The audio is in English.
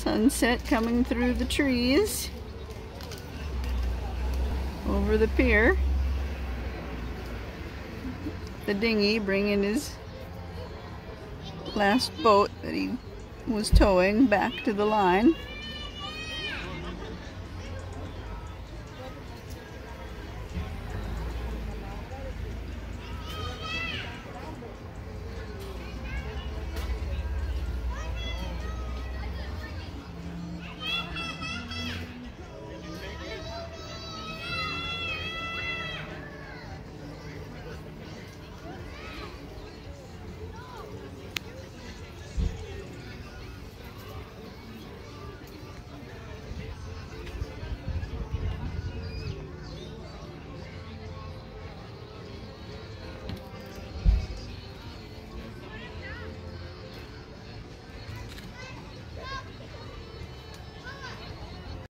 Sunset coming through the trees over the pier. The dinghy bringing his last boat that he was towing back to the line.